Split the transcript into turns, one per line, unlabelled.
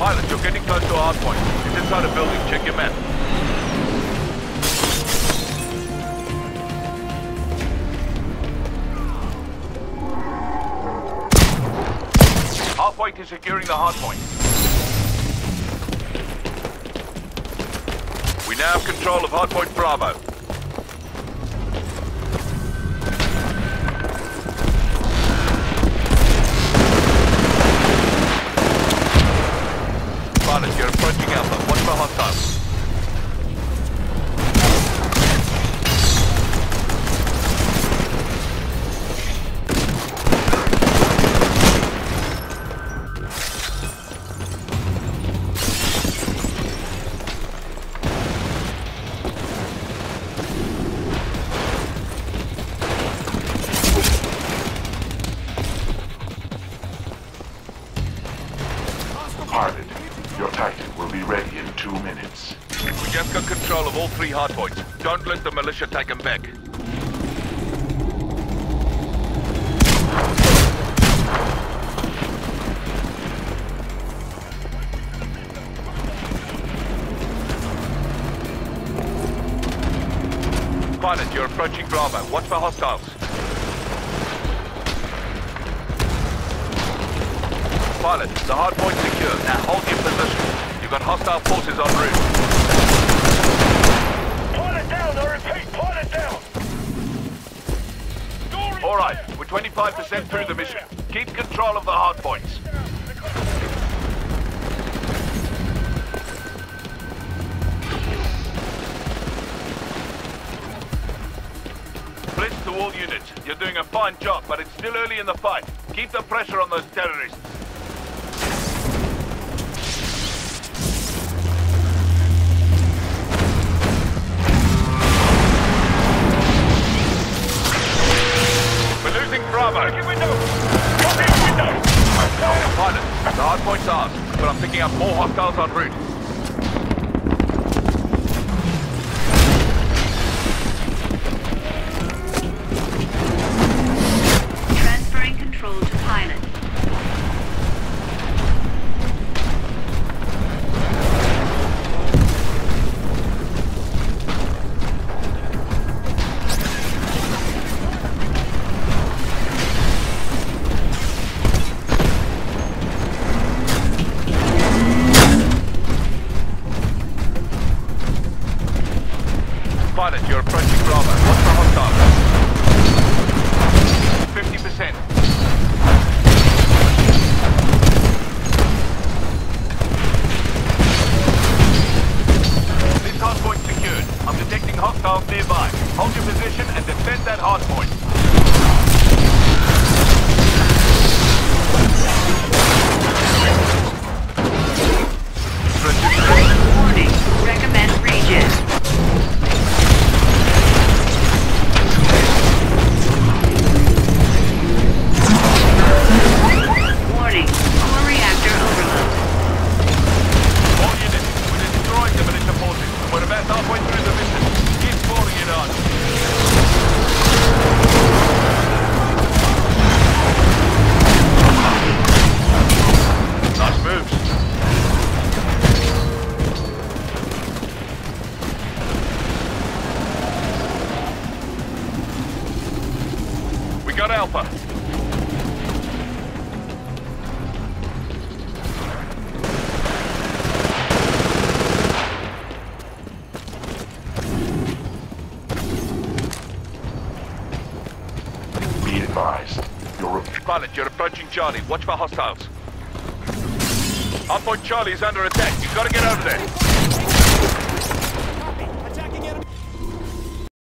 Pilot, you're getting close to hard point. It's inside a building. Check your map. Halfway to securing the hard point. We now have control of hardpoint Bravo.
Your Titan will be ready in two minutes.
We just got control of all three hardpoints. Don't let the militia take them back. Pilot, you're approaching Bravo. Watch for hostiles. Pilot, the hard point secure. Now hold your position. You've got hostile forces en route.
Pilot down, I repeat, pilot down!
All right, we're 25% through the mission. Keep control of the hard points. Blisk to all units. You're doing a fine job, but it's still early in the fight. Keep the pressure on those terrorists. Point's ours, but I'm picking up more hostiles en route.
Pilot,
you're approaching Bravo. What's the hostile? 50%. We got Alpha.
Be advised, your
Pilot, you're approaching Charlie. Watch for hostiles. Hardpoint Charlie is under attack. You've got to get over there.